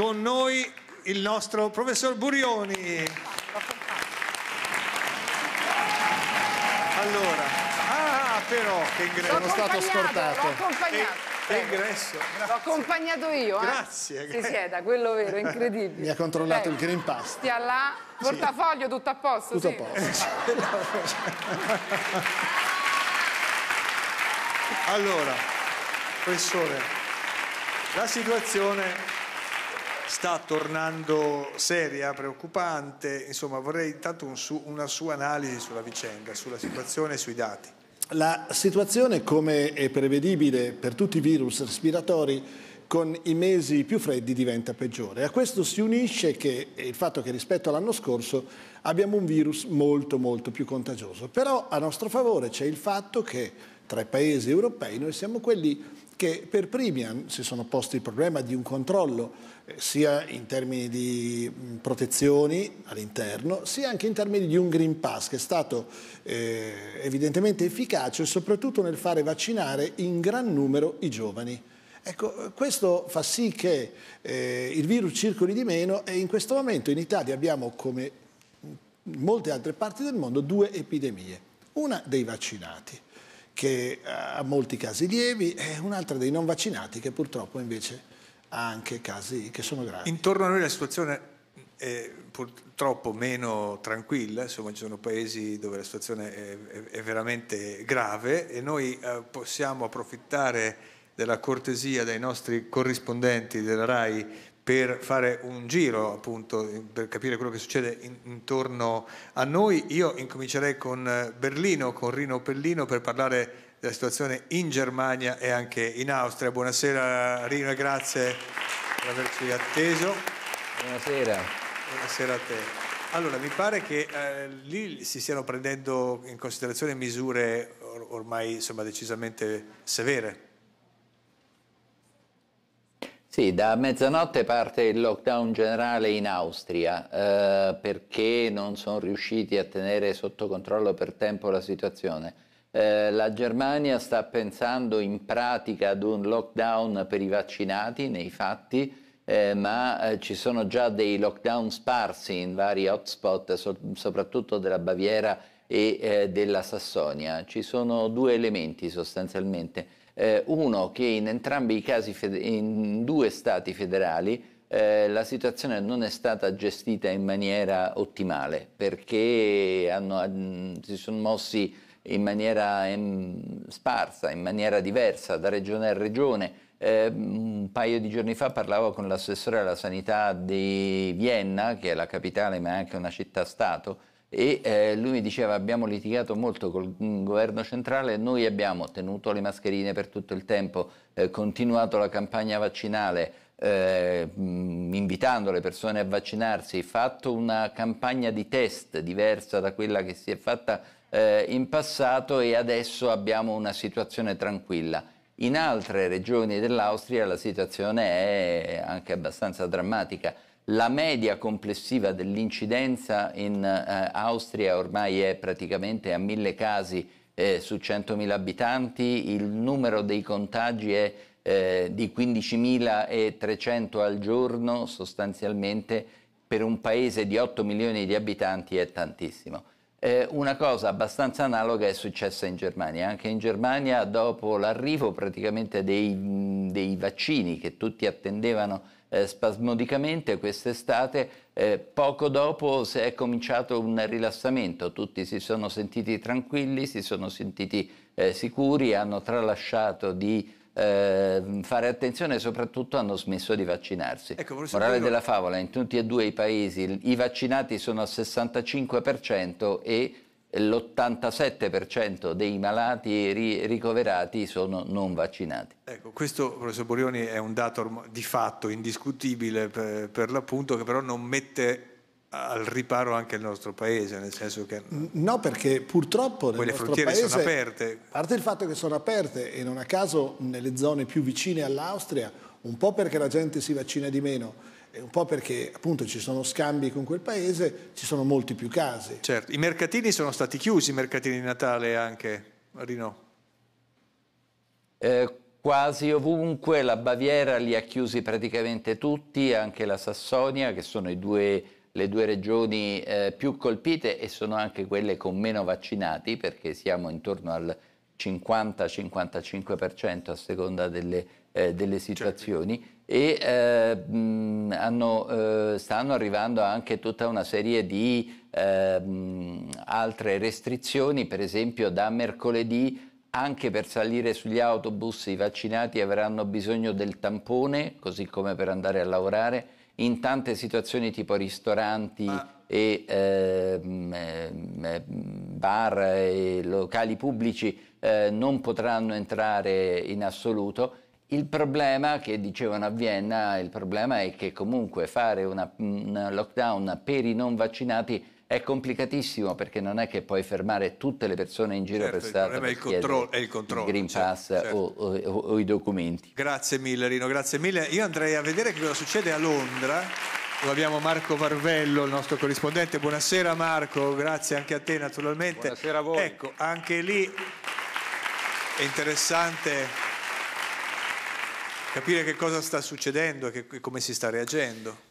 con noi il nostro professor Burioni. Allora, ah però che ingresso. Sono stato scortato. L'ho accompagnato. Che ingresso. L'ho accompagnato io. Eh? Grazie. Si sieda, quello vero, incredibile. Mi ha controllato Prego. il Green Pass. Stia là, portafoglio tutto a posto. Tutto sì. a posto. allora, professore, la situazione sta tornando seria, preoccupante, insomma vorrei intanto un su, una sua analisi sulla vicenda, sulla situazione e sui dati. La situazione, come è prevedibile per tutti i virus respiratori, con i mesi più freddi diventa peggiore. A questo si unisce che il fatto che rispetto all'anno scorso abbiamo un virus molto molto più contagioso. Però a nostro favore c'è il fatto che tra i paesi europei noi siamo quelli che per primi si sono posti il problema di un controllo eh, sia in termini di protezioni all'interno, sia anche in termini di un Green Pass che è stato eh, evidentemente efficace soprattutto nel fare vaccinare in gran numero i giovani. Ecco, questo fa sì che eh, il virus circoli di meno e in questo momento in Italia abbiamo, come in molte altre parti del mondo, due epidemie. Una dei vaccinati che ha molti casi lievi e un'altra dei non vaccinati che purtroppo invece ha anche casi che sono gravi. Intorno a noi la situazione è purtroppo meno tranquilla, insomma ci sono paesi dove la situazione è, è, è veramente grave e noi eh, possiamo approfittare della cortesia dei nostri corrispondenti della RAI per fare un giro appunto per capire quello che succede in, intorno a noi. Io incomincerei con eh, Berlino, con Rino Pellino per parlare della situazione in Germania e anche in Austria. Buonasera Rino e grazie per averci atteso. Buonasera. Buonasera a te. Allora, mi pare che eh, lì si stiano prendendo in considerazione misure or ormai insomma, decisamente severe. Sì, da mezzanotte parte il lockdown generale in Austria eh, perché non sono riusciti a tenere sotto controllo per tempo la situazione. Eh, la Germania sta pensando in pratica ad un lockdown per i vaccinati nei fatti, eh, ma eh, ci sono già dei lockdown sparsi in vari hotspot, so soprattutto della Baviera e eh, della Sassonia. Ci sono due elementi sostanzialmente eh, uno che in entrambi i casi, in due stati federali, eh, la situazione non è stata gestita in maniera ottimale perché hanno, si sono mossi in maniera em, sparsa, in maniera diversa da regione a regione. Eh, un paio di giorni fa parlavo con l'assessore alla sanità di Vienna, che è la capitale ma è anche una città-stato, e eh, lui mi diceva abbiamo litigato molto col governo centrale, noi abbiamo tenuto le mascherine per tutto il tempo, eh, continuato la campagna vaccinale, eh, invitando le persone a vaccinarsi, fatto una campagna di test diversa da quella che si è fatta eh, in passato e adesso abbiamo una situazione tranquilla. In altre regioni dell'Austria la situazione è anche abbastanza drammatica. La media complessiva dell'incidenza in eh, Austria ormai è praticamente a mille casi eh, su 100.000 abitanti, il numero dei contagi è eh, di 15.300 al giorno, sostanzialmente per un paese di 8 milioni di abitanti è tantissimo. Eh, una cosa abbastanza analoga è successa in Germania. Anche in Germania, dopo l'arrivo praticamente dei, dei vaccini che tutti attendevano eh, spasmodicamente quest'estate, eh, poco dopo è cominciato un rilassamento, tutti si sono sentiti tranquilli, si sono sentiti eh, sicuri, hanno tralasciato di eh, fare attenzione e soprattutto hanno smesso di vaccinarsi. Ecco, Morale della favola, in tutti e due i paesi i vaccinati sono al 65% e l'87% dei malati ri ricoverati sono non vaccinati. Ecco, questo, professor Borioni, è un dato di fatto indiscutibile per, per l'appunto che però non mette al riparo anche il nostro paese, nel senso che... No, perché purtroppo nel le frontiere paese, sono aperte. A parte il fatto che sono aperte e non a caso nelle zone più vicine all'Austria, un po' perché la gente si vaccina di meno, un po' perché appunto ci sono scambi con quel paese, ci sono molti più casi. Certo, i mercatini sono stati chiusi, i mercatini di Natale anche, Rino? Eh, quasi ovunque, la Baviera li ha chiusi praticamente tutti, anche la Sassonia, che sono due, le due regioni eh, più colpite e sono anche quelle con meno vaccinati, perché siamo intorno al 50-55% a seconda delle, eh, delle situazioni. Certo. E eh, mh, hanno, eh, stanno arrivando anche tutta una serie di ehm, altre restrizioni, per esempio da mercoledì anche per salire sugli autobus i vaccinati avranno bisogno del tampone, così come per andare a lavorare, in tante situazioni tipo ristoranti Ma... e eh, bar e locali pubblici eh, non potranno entrare in assoluto. Il problema che dicevano a Vienna, il problema è che comunque fare una, un lockdown per i non vaccinati è complicatissimo perché non è che puoi fermare tutte le persone in giro certo, per strada per il controllo, è il, controllo, il Green certo, Pass certo. O, o, o, o, i documenti. Grazie mille Rino, grazie mille. Io andrei a vedere che cosa succede a Londra. Dove abbiamo Marco Varvello, il nostro corrispondente. Buonasera Marco, grazie anche a te naturalmente. Buonasera a voi. Ecco, anche lì è interessante capire che cosa sta succedendo e come si sta reagendo.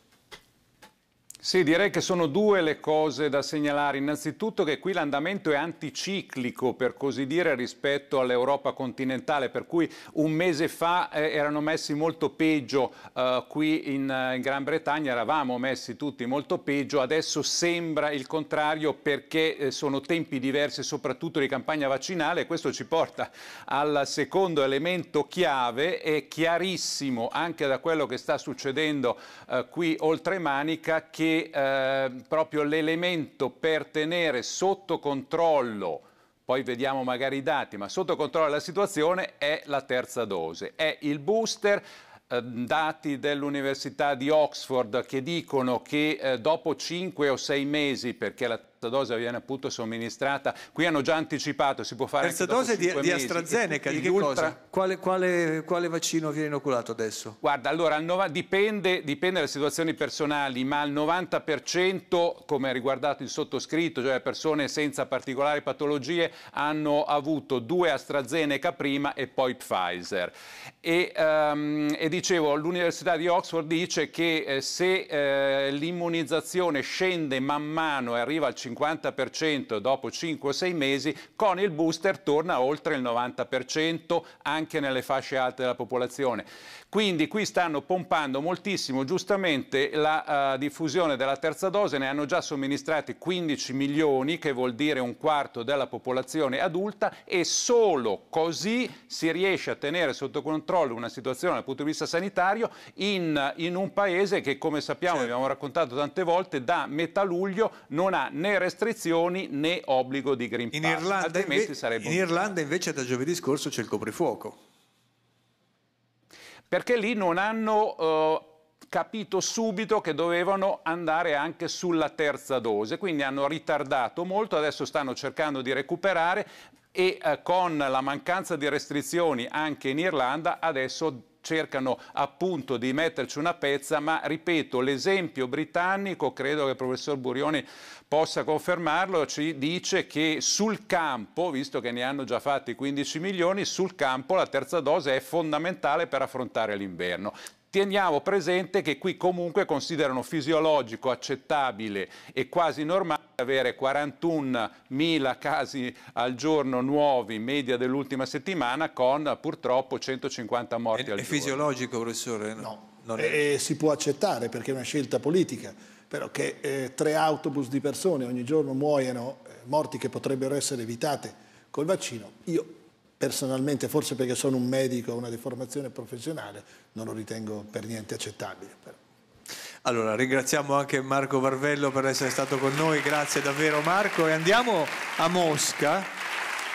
Sì, direi che sono due le cose da segnalare. Innanzitutto che qui l'andamento è anticiclico, per così dire, rispetto all'Europa continentale, per cui un mese fa eh, erano messi molto peggio eh, qui in, eh, in, Gran Bretagna, eravamo messi tutti molto peggio, adesso sembra il contrario perché eh, sono tempi diversi, soprattutto di campagna vaccinale, e questo ci porta al secondo elemento chiave, è chiarissimo anche da quello che sta succedendo eh, qui oltre Manica, che eh, proprio l'elemento per tenere sotto controllo poi vediamo magari i dati, ma sotto controllo la situazione è la terza dose, è il booster eh, dati dell'Università di Oxford che dicono che eh, dopo 5 o 6 mesi, perché la terza dose viene appunto somministrata, qui hanno già anticipato, si può fare terza dose di, di AstraZeneca, di che ultra... cosa? Quale, quale, quale, vaccino viene inoculato adesso? Guarda, allora dipende, dipende dalle situazioni personali, ma al 90% come ha riguardato il sottoscritto, cioè persone senza particolari patologie, hanno avuto due AstraZeneca prima e poi Pfizer. E, um, e dicevo, l'Università di Oxford dice che eh, se eh, l'immunizzazione scende man mano e arriva al 50%, 50% dopo 5 o 6 mesi, con il booster torna oltre il 90% anche nelle fasce alte della popolazione. Quindi qui stanno pompando moltissimo, giustamente la uh, diffusione della terza dose, ne hanno già somministrati 15 milioni, che vuol dire un quarto della popolazione adulta, e solo così si riesce a tenere sotto controllo una situazione dal punto di vista sanitario in, in un paese che, come sappiamo, certo. abbiamo raccontato tante volte, da metà luglio non ha né restrizioni né obbligo di Green Pass. In Irlanda, inve- in Irlanda invece da giovedì scorso c'è il coprifuoco perché lì non hanno eh, capito subito che dovevano andare anche sulla terza dose, quindi hanno ritardato molto, adesso stanno cercando di recuperare e eh, con la mancanza di restrizioni anche in Irlanda adesso cercano appunto di metterci una pezza, ma ripeto, l'esempio britannico, credo che il professor Burioni possa confermarlo, ci dice che sul campo, visto che ne hanno già fatti 15 milioni, sul campo la terza dose è fondamentale per affrontare l'inverno. Teniamo presente che qui comunque considerano fisiologico, accettabile e quasi normale avere 41.000 casi al giorno nuovi, media dell'ultima settimana, con purtroppo 150 morti è, al è giorno. È fisiologico, professore? No, non è... E si può accettare perché è una scelta politica, però che eh, tre autobus di persone ogni giorno muoiano, eh, morti che potrebbero essere evitate col vaccino, io personalmente, forse perché sono un medico, una deformazione professionale, non lo ritengo per niente accettabile. Però. Allora, ringraziamo anche Marco Varvello per essere stato con noi, grazie davvero Marco e andiamo a Mosca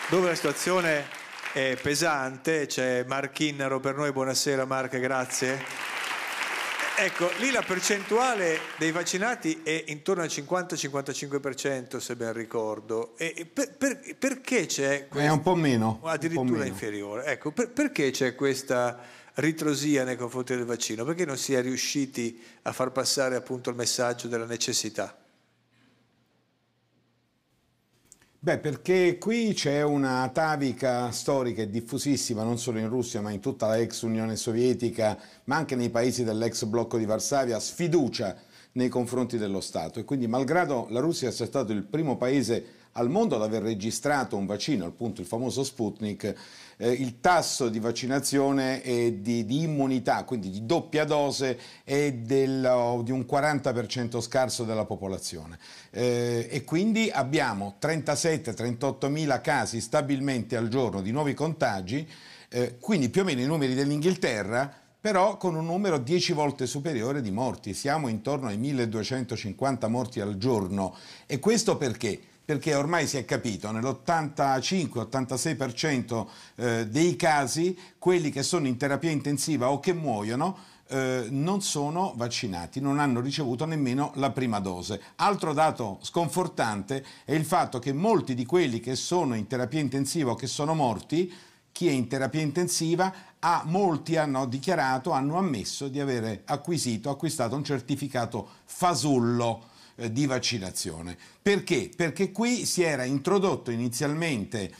dove la situazione è pesante, c'è Mark Innaro per noi, buonasera Mark, grazie. Ecco, lì la percentuale dei vaccinati è intorno al 50-55%, se ben ricordo. E per, per, perché c'è questa... È un po' meno. Addirittura po meno. inferiore. Ecco, per, perché c'è questa ritrosia nei confronti del vaccino? Perché non si è riusciti a far passare appunto il messaggio della necessità? Beh, perché qui c'è una atavica storica e diffusissima, non solo in Russia, ma in tutta la ex Unione Sovietica, ma anche nei paesi dell'ex blocco di Varsavia, sfiducia nei confronti dello Stato. E quindi, malgrado la Russia sia stato il primo paese al mondo ad aver registrato un vaccino, appunto il famoso Sputnik, eh, il tasso di vaccinazione e di, di, immunità, quindi di doppia dose, è del, di un 40% scarso della popolazione. Eh, e quindi abbiamo 37-38 mila casi stabilmente al giorno di nuovi contagi, eh, quindi più o meno i numeri dell'Inghilterra, però con un numero 10 volte superiore di morti. Siamo intorno ai 1250 morti al giorno. E questo perché? perché ormai si è capito, nell'85-86% eh, dei casi, quelli che sono in terapia intensiva o che muoiono, eh, non sono vaccinati, non hanno ricevuto nemmeno la prima dose. Altro dato sconfortante è il fatto che molti di quelli che sono in terapia intensiva o che sono morti, chi è in terapia intensiva, ha, molti hanno dichiarato, hanno ammesso di avere acquisito, acquistato un certificato fasullo eh, di vaccinazione. Perché? Perché qui si era introdotto inizialmente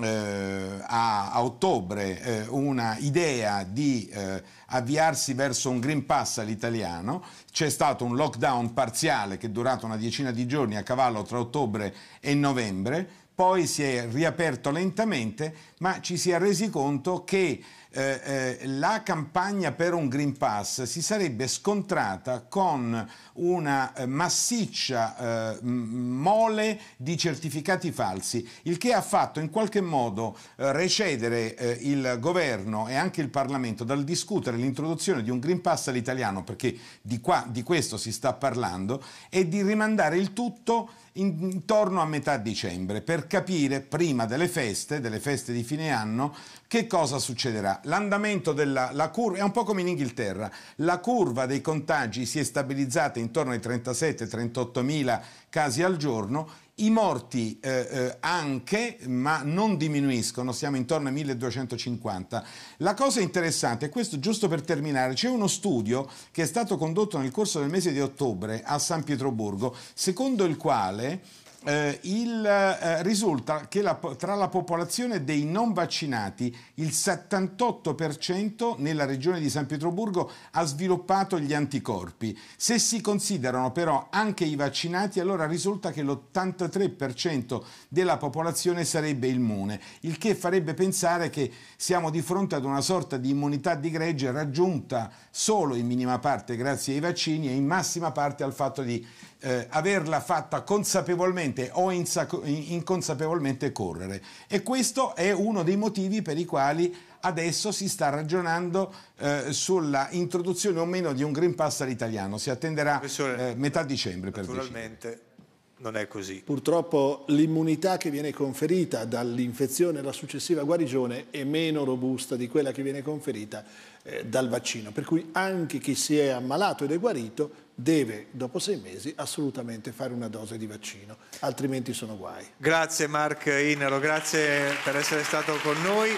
eh, a, a, ottobre eh, una idea di eh, avviarsi verso un Green Pass all'italiano, c'è stato un lockdown parziale che è durato una decina di giorni a cavallo tra ottobre e novembre, poi si è riaperto lentamente, ma ci si è resi conto che eh, eh, la campagna per un Green Pass si sarebbe scontrata con una eh, massiccia eh, mole di certificati falsi, il che ha fatto in qualche modo recedere il governo e anche il Parlamento dal discutere l'introduzione di un Green Pass all'italiano, perché di, qua, di questo si sta parlando, e di rimandare il tutto intorno a metà dicembre per capire prima delle feste, delle feste di fine anno, che cosa succederà. L'andamento della la curva è un po' come in Inghilterra, la curva dei contagi si è stabilizzata intorno ai 37-38 mila casi al giorno, i morti eh, eh, anche, ma non diminuiscono, siamo intorno ai 1250. La cosa interessante, questo giusto per terminare, c'è uno studio che è stato condotto nel corso del mese di ottobre a San Pietroburgo, secondo il quale eh, il, eh, risulta che la, tra la popolazione dei non vaccinati il 78% nella regione di San Pietroburgo ha sviluppato gli anticorpi. Se si considerano però anche i vaccinati, allora risulta che l'83% della popolazione sarebbe immune, il che farebbe pensare che siamo di fronte ad una sorta di immunità di gregge raggiunta solo in minima parte grazie ai vaccini e in massima parte al fatto di eh, averla fatta consapevolmente o inconsapevolmente correre. E questo è uno dei motivi per i quali adesso si sta ragionando eh, sulla introduzione o meno di un Green Pass all'italiano. Si attenderà eh, metà dicembre per Naturalmente non è così. Purtroppo l'immunità che viene conferita dall'infezione alla successiva guarigione è meno robusta di quella che viene conferita eh, dal vaccino, per cui anche chi si è ammalato ed è guarito deve dopo sei mesi assolutamente fare una dose di vaccino, altrimenti sono guai. Grazie Mark Inero, grazie per essere stato con noi.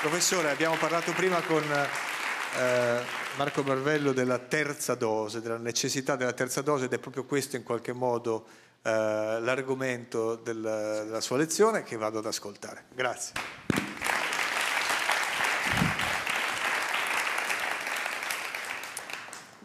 Professore, abbiamo parlato prima con eh, Marco Marvello della terza dose, della necessità della terza dose ed è proprio questo in qualche modo l'argomento del, della sua lezione che vado ad ascoltare. Grazie.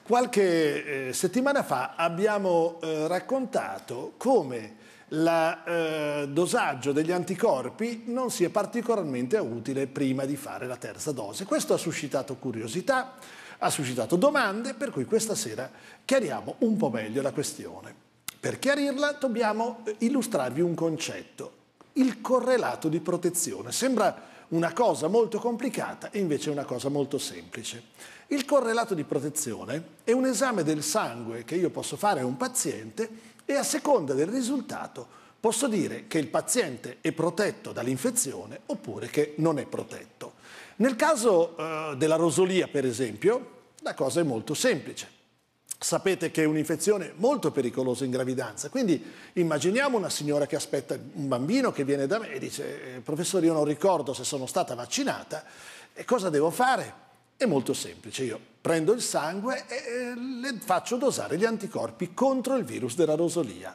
Qualche eh, settimana fa abbiamo eh, raccontato come il eh, dosaggio degli anticorpi non sia particolarmente utile prima di fare la terza dose. Questo ha suscitato curiosità, ha suscitato domande, per cui questa sera chiariamo un po' meglio la questione. Per chiarirla dobbiamo eh, illustrarvi un concetto, il correlato di protezione. Sembra una cosa molto complicata e invece è una cosa molto semplice. Il correlato di protezione è un esame del sangue che io posso fare a un paziente e a seconda del risultato posso dire che il paziente è protetto dall'infezione oppure che non è protetto. Nel caso eh, della rosolia, per esempio, la cosa è molto semplice. Sapete che è un'infezione molto pericolosa in gravidanza, quindi immaginiamo una signora che aspetta un bambino che viene da me e dice eh, professore io non ricordo se sono stata vaccinata e cosa devo fare? È molto semplice, io prendo il sangue e le faccio dosare gli anticorpi contro il virus della rosolia.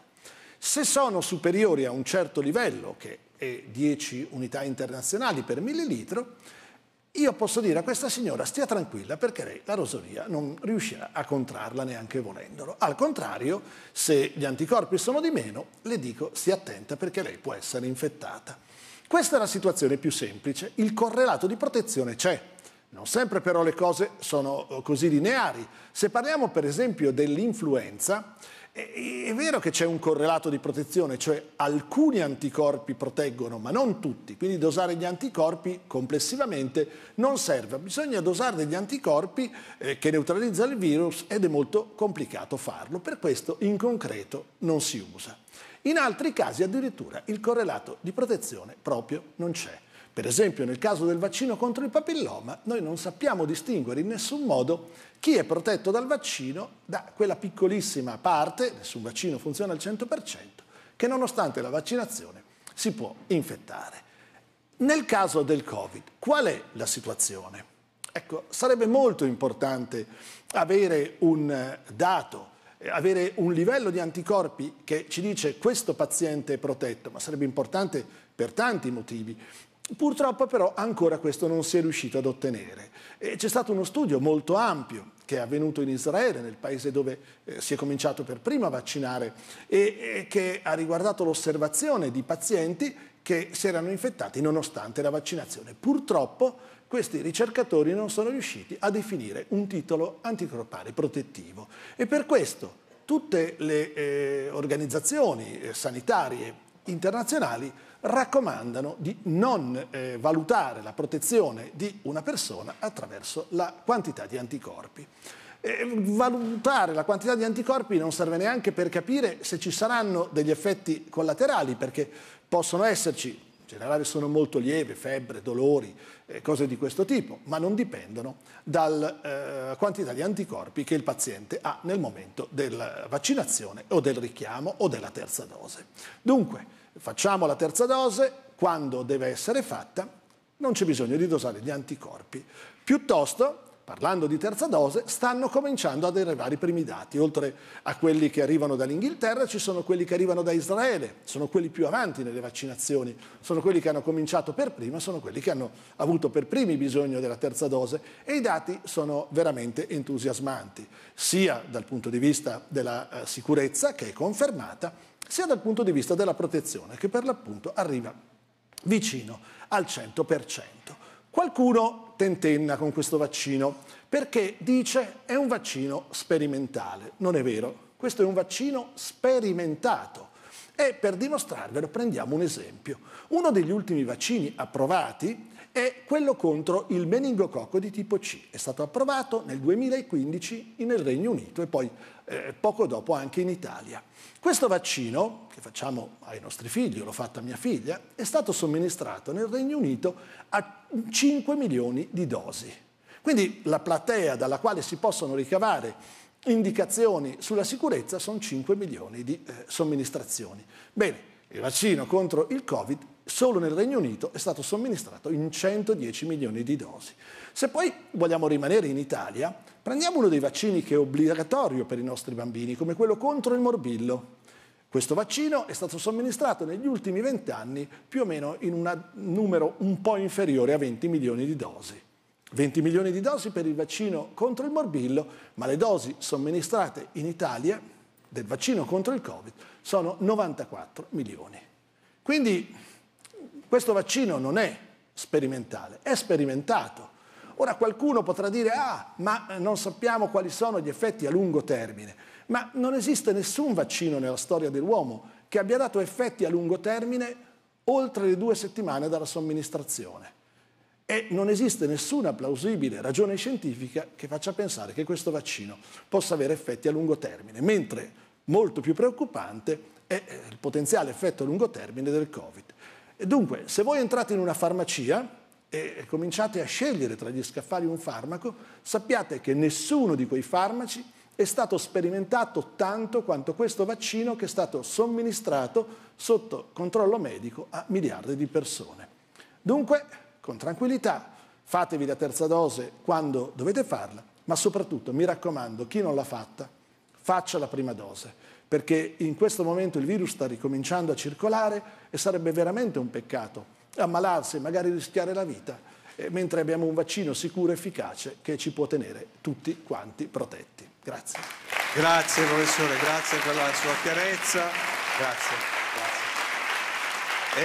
Se sono superiori a un certo livello, che è 10 unità internazionali per millilitro, io posso dire a questa signora stia tranquilla perché lei la rosolia non riuscirà a contrarla neanche volendolo. Al contrario, se gli anticorpi sono di meno, le dico stia attenta perché lei può essere infettata. Questa è la situazione più semplice, il correlato di protezione c'è. Non sempre però le cose sono così lineari. Se parliamo per esempio dell'influenza, è vero che c'è un correlato di protezione, cioè alcuni anticorpi proteggono, ma non tutti, quindi dosare gli anticorpi complessivamente non serve, bisogna dosare degli anticorpi eh, che neutralizzano il virus ed è molto complicato farlo, per questo in concreto non si usa. In altri casi addirittura il correlato di protezione proprio non c'è. Per esempio nel caso del vaccino contro il papilloma noi non sappiamo distinguere in nessun modo chi è protetto dal vaccino da quella piccolissima parte, nessun vaccino funziona al 100%, che nonostante la vaccinazione si può infettare. Nel caso del Covid, qual è la situazione? Ecco, sarebbe molto importante avere un dato, avere un livello di anticorpi che ci dice questo paziente è protetto, ma sarebbe importante per tanti motivi. Purtroppo però ancora questo non si è riuscito ad ottenere. c'è stato uno studio molto ampio che è avvenuto in Israele, nel paese dove eh, si è cominciato per primo a vaccinare, e, e che ha riguardato l'osservazione di pazienti che si erano infettati nonostante la vaccinazione. Purtroppo questi ricercatori non sono riusciti a definire un titolo anticorpale protettivo e per questo tutte le eh, organizzazioni eh, sanitarie internazionali raccomandano di non eh, valutare la protezione di una persona attraverso la quantità di anticorpi. Eh, valutare la quantità di anticorpi non serve neanche per capire se ci saranno degli effetti collaterali, perché possono esserci, in generale sono molto lieve, febbre, dolori, eh, cose di questo tipo, ma non dipendono dalla eh, quantità di anticorpi che il paziente ha nel momento della vaccinazione o del richiamo o della terza dose. Dunque, facciamo la terza dose, quando deve essere fatta non c'è bisogno di dosare gli anticorpi. Piuttosto, parlando di terza dose, stanno cominciando ad arrivare i primi dati. Oltre a quelli che arrivano dall'Inghilterra, ci sono quelli che arrivano da Israele, sono quelli più avanti nelle vaccinazioni, sono quelli che hanno cominciato per prima, sono quelli che hanno avuto per primi bisogno della terza dose e i dati sono veramente entusiasmanti, sia dal punto di vista della eh, sicurezza, che è confermata, sia dal punto di vista della protezione, che per l'appunto arriva vicino al 100%. Qualcuno tentenna con questo vaccino perché dice è un vaccino sperimentale. Non è vero, questo è un vaccino sperimentato. E per dimostrarvelo prendiamo un esempio. Uno degli ultimi vaccini approvati è quello contro il meningococco di tipo C. È stato approvato nel 2015 nel Regno Unito e poi eh, poco dopo anche in Italia. Questo vaccino, che facciamo ai nostri figli, l'ho fatto a mia figlia, è stato somministrato nel Regno Unito a 5 milioni di dosi. Quindi la platea dalla quale si possono ricavare indicazioni sulla sicurezza sono 5 milioni di eh, somministrazioni. Bene, il vaccino contro il Covid solo nel Regno Unito è stato somministrato in 110 milioni di dosi. Se poi vogliamo rimanere in Italia, prendiamo uno dei vaccini che è obbligatorio per i nostri bambini, come quello contro il morbillo. Questo vaccino è stato somministrato negli ultimi vent'anni più o meno in un numero un po' inferiore a 20 milioni di dosi. 20 milioni di dosi per il vaccino contro il morbillo, ma le dosi somministrate in Italia del vaccino contro il Covid sono 94 milioni. Quindi questo vaccino non è sperimentale, è sperimentato. Ora qualcuno potrà dire, ah, ma non sappiamo quali sono gli effetti a lungo termine, ma non esiste nessun vaccino nella storia dell'uomo che abbia dato effetti a lungo termine oltre le due settimane dalla somministrazione. E non esiste nessuna plausibile ragione scientifica che faccia pensare che questo vaccino possa avere effetti a lungo termine, mentre molto più preoccupante è eh, il potenziale effetto a lungo termine del Covid. E dunque, se voi entrate in una farmacia e cominciate a scegliere tra gli scaffali un farmaco, sappiate che nessuno di quei farmaci è stato sperimentato tanto quanto questo vaccino che è stato somministrato sotto controllo medico a miliardi di persone. Dunque, con tranquillità, fatevi la terza dose quando dovete farla, ma soprattutto mi raccomando, chi non l'ha fatta, faccia la prima dose, perché in questo momento il virus sta ricominciando a circolare e sarebbe veramente un peccato ammalarsi e magari rischiare la vita, eh, mentre abbiamo un vaccino sicuro e efficace che ci può tenere tutti quanti protetti. Grazie. Grazie professore, grazie per la sua chiarezza. Grazie. grazie.